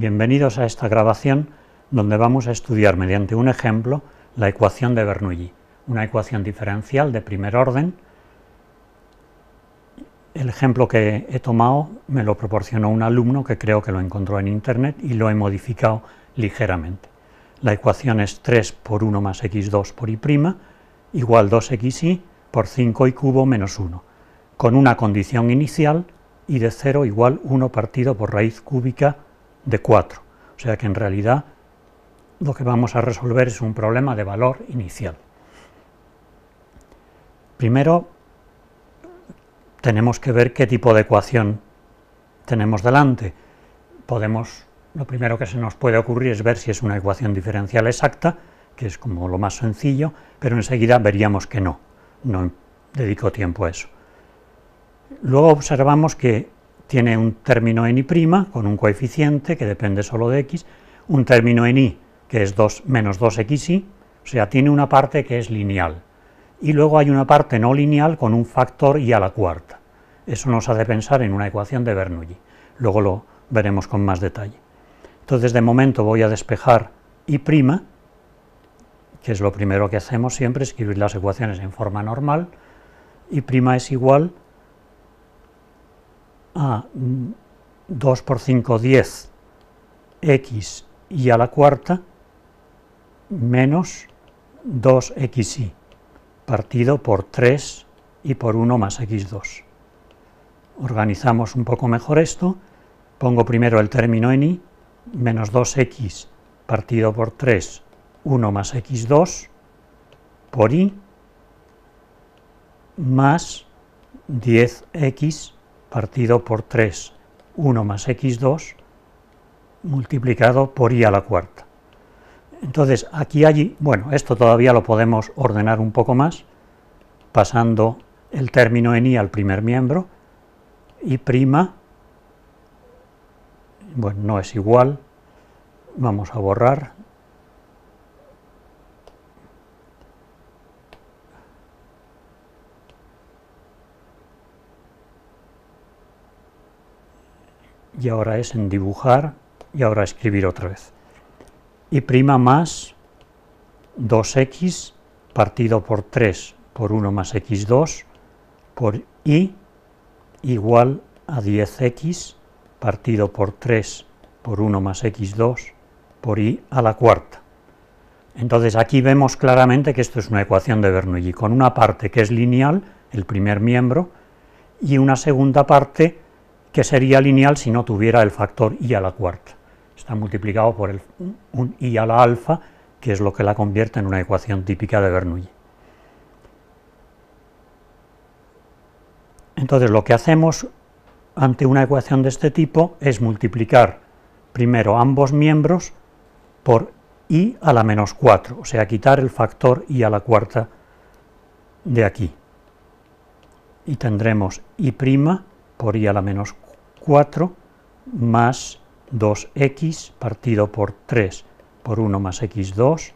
Bienvenidos a esta grabación donde vamos a estudiar mediante un ejemplo la ecuación de Bernoulli, una ecuación diferencial de primer orden. El ejemplo que he tomado me lo proporcionó un alumno que creo que lo encontró en internet y lo he modificado ligeramente. La ecuación es 3 por 1 más x2 por y' igual 2xy por 5y cubo menos 1, con una condición inicial y de 0 igual 1 partido por raíz cúbica de 4. O sea que en realidad lo que vamos a resolver es un problema de valor inicial. Primero tenemos que ver qué tipo de ecuación tenemos delante. Podemos, lo primero que se nos puede ocurrir es ver si es una ecuación diferencial exacta, que es como lo más sencillo, pero enseguida veríamos que no, no dedico tiempo a eso. Luego observamos que tiene un término en i' con un coeficiente que depende solo de x, un término en i que es 2 menos 2xy, o sea, tiene una parte que es lineal, y luego hay una parte no lineal con un factor y a la cuarta. Eso nos hace pensar en una ecuación de Bernoulli, luego lo veremos con más detalle. Entonces, de momento voy a despejar i', que es lo primero que hacemos siempre, escribir las ecuaciones en forma normal, i' es igual a 2 por 5, 10, x y a la cuarta, menos 2xy, partido por 3 y por 1 más x2. Organizamos un poco mejor esto, pongo primero el término en y, menos 2x partido por 3, 1 más x2, por y, más 10x partido por 3, 1 más x2, multiplicado por y a la cuarta. Entonces, aquí allí, bueno, esto todavía lo podemos ordenar un poco más, pasando el término en i al primer miembro, y prima, bueno, no es igual, vamos a borrar, y ahora es en dibujar y ahora escribir otra vez. Y prima más 2x partido por 3 por 1 más x2 por y igual a 10x partido por 3 por 1 más x2 por y a la cuarta. Entonces aquí vemos claramente que esto es una ecuación de Bernoulli, con una parte que es lineal, el primer miembro, y una segunda parte que sería lineal si no tuviera el factor i a la cuarta. Está multiplicado por un i a la alfa, que es lo que la convierte en una ecuación típica de Bernoulli. Entonces lo que hacemos ante una ecuación de este tipo es multiplicar primero ambos miembros por i a la menos 4, o sea, quitar el factor i a la cuarta de aquí. Y tendremos i' por i a la menos 4 más 2x partido por 3 por 1 más x2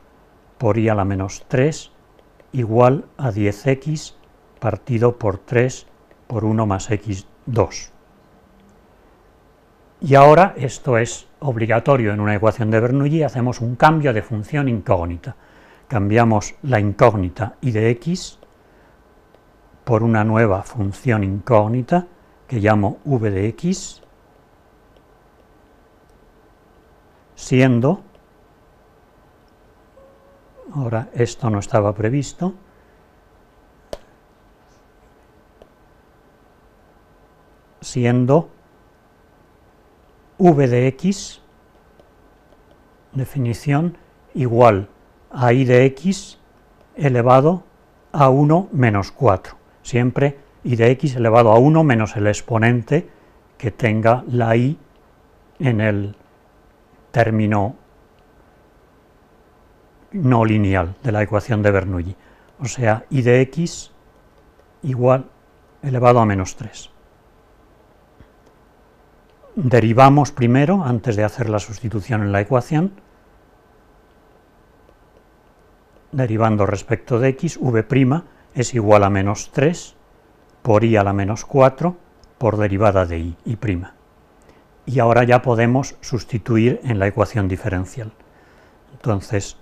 por i a la menos 3 igual a 10x partido por 3 por 1 más x2. Y ahora, esto es obligatorio en una ecuación de Bernoulli, hacemos un cambio de función incógnita. Cambiamos la incógnita y de x por una nueva función incógnita que llamo v de x, siendo, ahora esto no estaba previsto, siendo v de x, definición, igual a i de x elevado a 1 menos 4, siempre y de x elevado a 1 menos el exponente que tenga la i en el término no lineal de la ecuación de Bernoulli. O sea, i de x igual elevado a menos 3. Derivamos primero, antes de hacer la sustitución en la ecuación, derivando respecto de x, v' es igual a menos 3 por i a la menos 4 por derivada de i, i'. y ahora ya podemos sustituir en la ecuación diferencial. Entonces,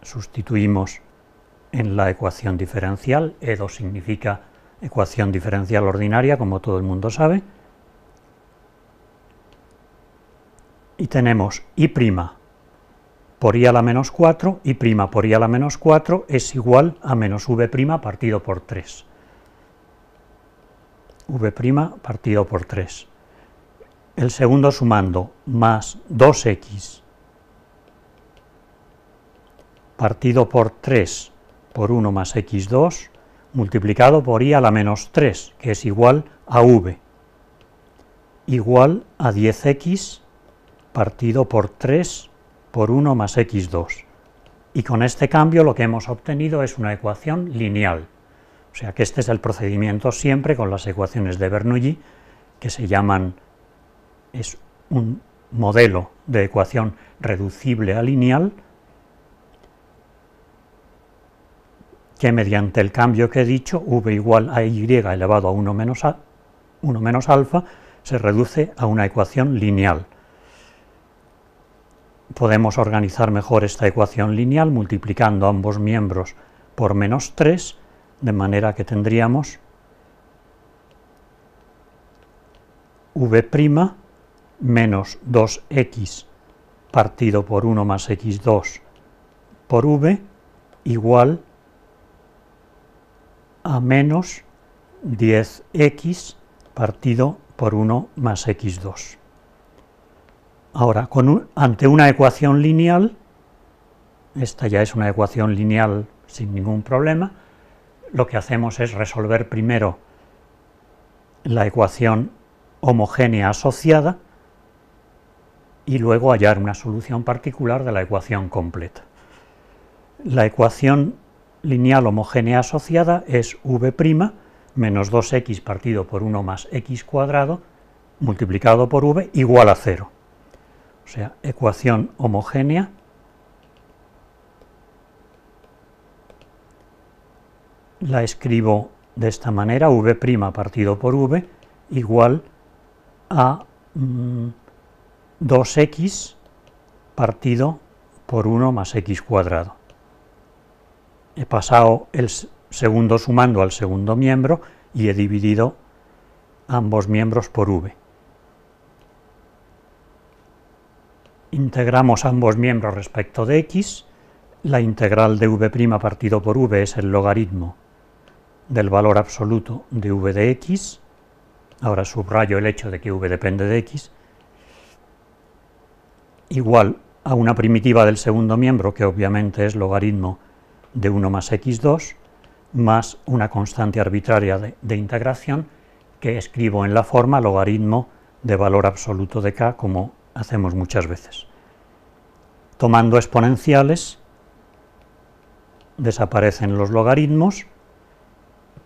sustituimos en la ecuación diferencial, E2 significa ecuación diferencial ordinaria, como todo el mundo sabe, y tenemos i' por i a la menos 4, i' por i a la menos 4 es igual a menos v' partido por 3. V' partido por 3. El segundo sumando más 2x partido por 3 por 1 más x2 multiplicado por i a la menos 3, que es igual a v, igual a 10x partido por 3 por 1 más x2. Y con este cambio lo que hemos obtenido es una ecuación lineal. O sea que este es el procedimiento siempre con las ecuaciones de Bernoulli, que se llaman, es un modelo de ecuación reducible a lineal, que mediante el cambio que he dicho, v igual a y elevado a 1 menos, a, 1 menos alfa, se reduce a una ecuación lineal. Podemos organizar mejor esta ecuación lineal multiplicando ambos miembros por menos 3, de manera que tendríamos v' menos 2x partido por 1 más x2 por v igual a menos 10x partido por 1 más x2. Ahora, ante una ecuación lineal, esta ya es una ecuación lineal sin ningún problema, lo que hacemos es resolver primero la ecuación homogénea asociada y luego hallar una solución particular de la ecuación completa. La ecuación lineal homogénea asociada es v' menos 2x partido por 1 más x cuadrado multiplicado por v igual a 0. O sea, ecuación homogénea la escribo de esta manera, v' partido por v igual a 2x mm, partido por 1 más x cuadrado he pasado el segundo sumando al segundo miembro y he dividido ambos miembros por v. Integramos ambos miembros respecto de x, la integral de v' partido por v es el logaritmo del valor absoluto de v de x, ahora subrayo el hecho de que v depende de x, igual a una primitiva del segundo miembro, que obviamente es logaritmo de 1 más x2 más una constante arbitraria de, integración que escribo en la forma logaritmo de valor absoluto de k como hacemos muchas veces. Tomando exponenciales desaparecen los logaritmos,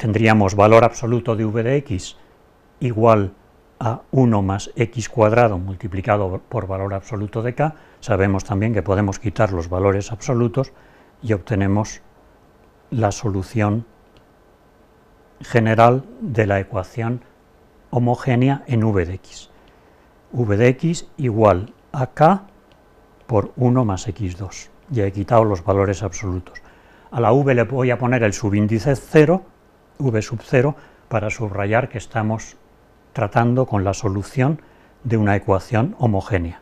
tendríamos valor absoluto de v de x igual a 1 más x cuadrado multiplicado por valor absoluto de k. Sabemos también que podemos quitar los valores absolutos y obtenemos la solución general de la ecuación homogénea en v de x. v de x igual a k por 1 más x2. Ya he quitado los valores absolutos. A la v le voy a poner el subíndice 0, v sub 0, para subrayar que estamos tratando con la solución de una ecuación homogénea.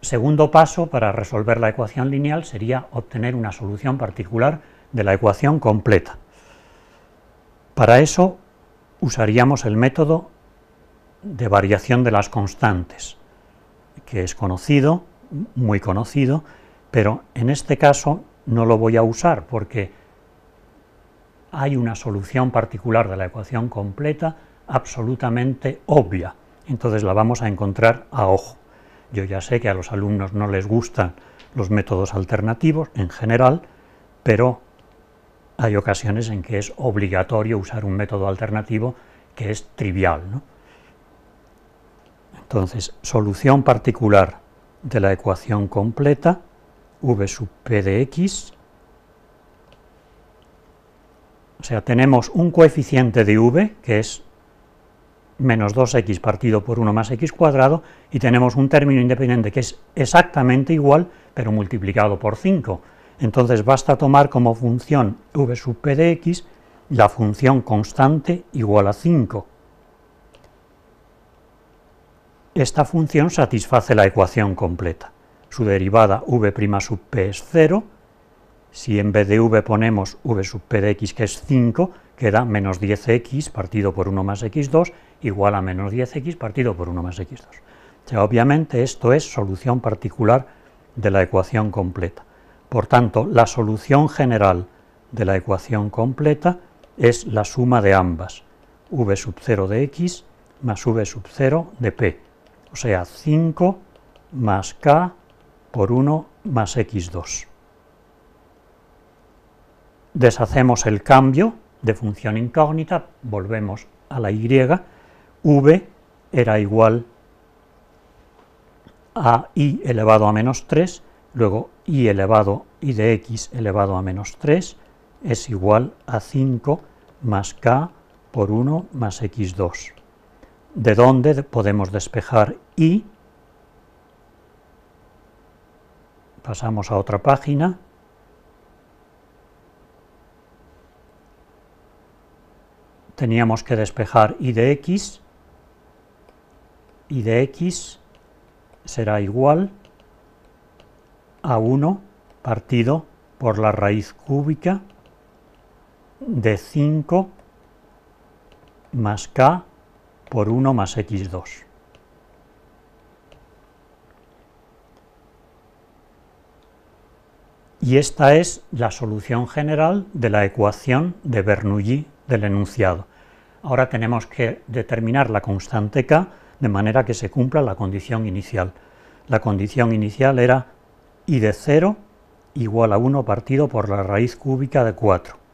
Segundo paso para resolver la ecuación lineal sería obtener una solución particular de la ecuación completa. Para eso usaríamos el método de variación de las constantes, que es conocido, muy conocido, pero en este caso no lo voy a usar porque hay una solución particular de la ecuación completa absolutamente obvia, entonces la vamos a encontrar a ojo. Yo ya sé que a los alumnos no les gustan los métodos alternativos en general, pero hay ocasiones en que es obligatorio usar un método alternativo que es trivial. Entonces, solución particular de la ecuación completa, v sub p de x, o sea, tenemos un coeficiente de v, que es menos 2x partido por 1 más x cuadrado y tenemos un término independiente que es exactamente igual, pero multiplicado por 5. Entonces basta tomar como función v sub p de x la función constante igual a 5. Esta función satisface la ecuación completa. Su derivada v' sub p es 0. Si en vez de v ponemos v sub p de x que es 5, queda menos 10x partido por 1 más x2 igual a menos 10x partido por 1 más x2. O sea, obviamente esto es solución particular de la ecuación completa. Por tanto, la solución general de la ecuación completa es la suma de ambas, v sub 0 de x más v sub 0 de p, o sea, 5 más k por 1 más x2. Deshacemos el cambio de función incógnita, volvemos a la y, v era igual a i elevado a menos 3, luego i elevado i de x elevado a menos 3 es igual a 5 más k por 1 más x2. ¿De dónde podemos despejar i? Pasamos a otra página. Teníamos que despejar i de x. i de x será igual a 1 partido por la raíz cúbica de 5 más k por 1 más x2. Y esta es la solución general de la ecuación de Bernoulli del enunciado. Ahora tenemos que determinar la constante k de manera que se cumpla la condición inicial. La condición inicial era i de 0 igual a 1 partido por la raíz cúbica de 4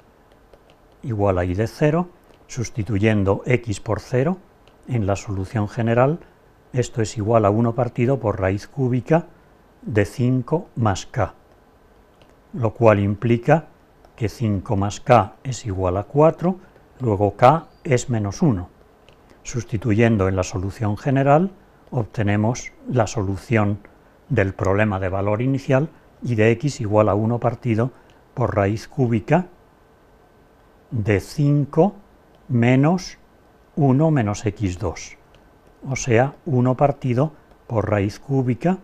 igual a i de 0, sustituyendo x por 0 en la solución general, esto es igual a 1 partido por raíz cúbica de 5 más k, lo cual implica que 5 más k es igual a 4, luego k es menos 1. Sustituyendo en la solución general, obtenemos la solución del problema de valor inicial y de x igual a 1 partido por raíz cúbica de 5 menos 1 menos x2, o sea, 1 partido por raíz cúbica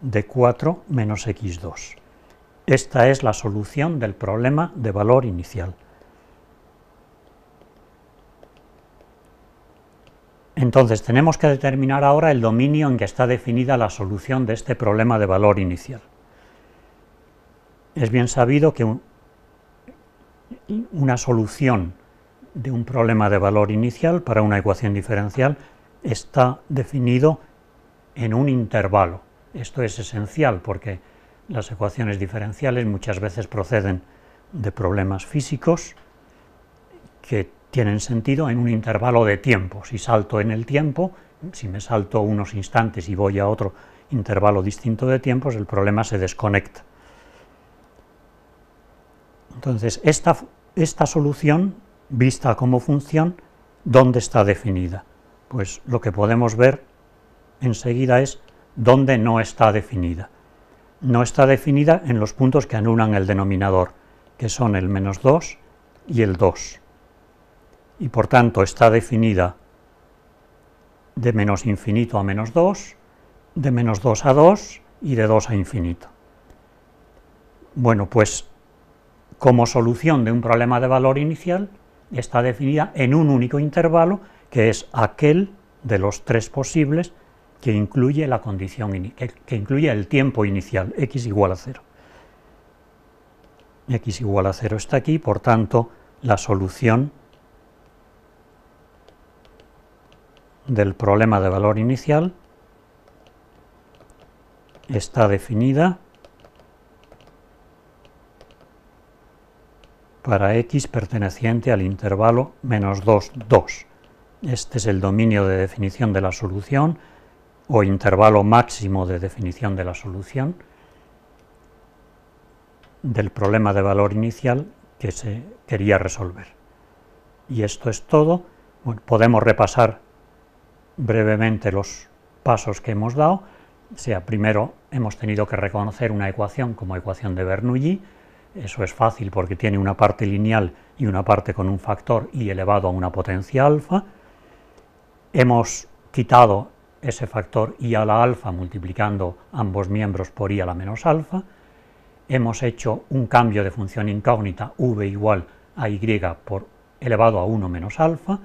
de 4 menos x2. Esta es la solución del problema de valor inicial. Entonces tenemos que determinar ahora el dominio en que está definida la solución de este problema de valor inicial. Es bien sabido que una solución de un problema de valor inicial para una ecuación diferencial está definido en un intervalo. Esto es esencial porque las ecuaciones diferenciales muchas veces proceden de problemas físicos que tienen sentido en un intervalo de tiempo. Si salto en el tiempo, si me salto unos instantes y voy a otro intervalo distinto de tiempos, el problema se desconecta. Entonces, esta, esta solución, vista como función, ¿dónde está definida? Pues lo que podemos ver enseguida es dónde no está definida. No está definida en los puntos que anulan el denominador, que son el menos 2 y el 2. Y por tanto está definida de menos infinito a menos 2, de menos 2 a 2 y de 2 a infinito. Bueno, pues como solución de un problema de valor inicial está definida en un único intervalo que es aquel de los tres posibles que incluye la condición que, incluye el tiempo inicial x igual a 0. x igual a 0 está aquí, por tanto, la solución del problema de valor inicial está definida para x perteneciente al intervalo menos 2, 2. Este es el dominio de definición de la solución o intervalo máximo de definición de la solución del problema de valor inicial que se quería resolver. Y esto es todo. podemos repasar brevemente los pasos que hemos dado. O sea, primero hemos tenido que reconocer una ecuación como ecuación de Bernoulli. Eso es fácil porque tiene una parte lineal y una parte con un factor y elevado a una potencia alfa. Hemos quitado ese factor i a la alfa multiplicando ambos miembros por i a la menos alfa. Hemos hecho un cambio de función incógnita v igual a y por elevado a 1 menos alfa.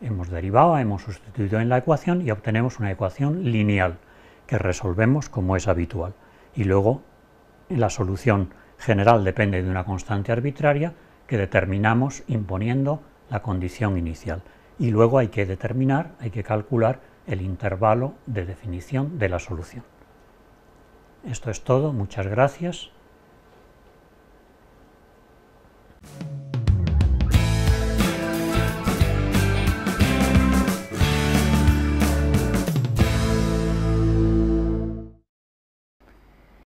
Hemos derivado, hemos sustituido en la ecuación y obtenemos una ecuación lineal que resolvemos como es habitual. Y luego la solución general depende de una constante arbitraria que determinamos imponiendo la condición inicial. Y luego hay que determinar, hay que calcular el intervalo de definición de la solución. Esto es todo, muchas gracias.